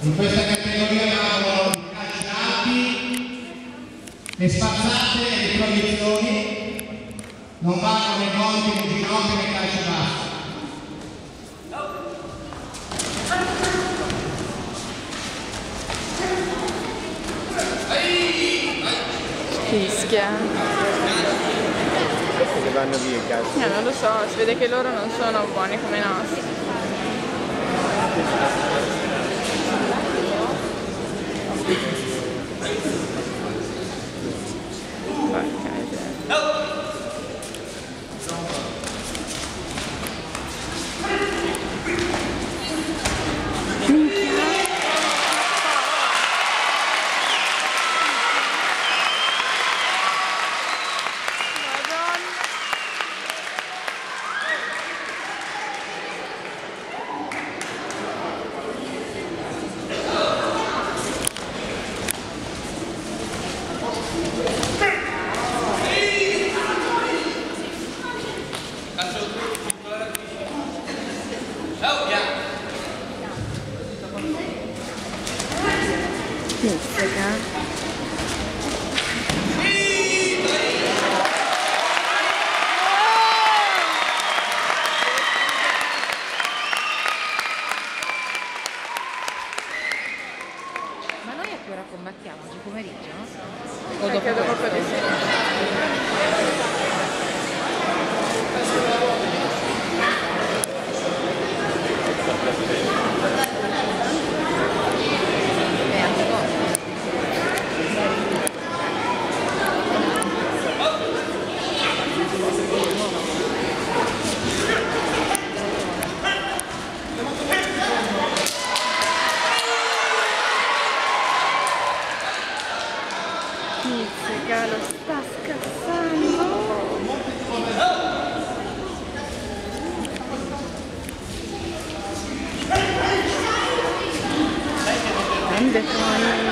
In questa categoria vanno i calci alti, le spazzate e le proiezioni, non vanno né conti né ginocchi né calci bassi. Fischia. Che vanno via i calci. Eh, non lo so, si vede che loro non sono buoni come i nostri. Pizzica. Ma noi a che ora combattiamo? Oggi pomeriggio? Eh, credo proprio di sì. Pizzica, lo sta scassando. Grande Tony.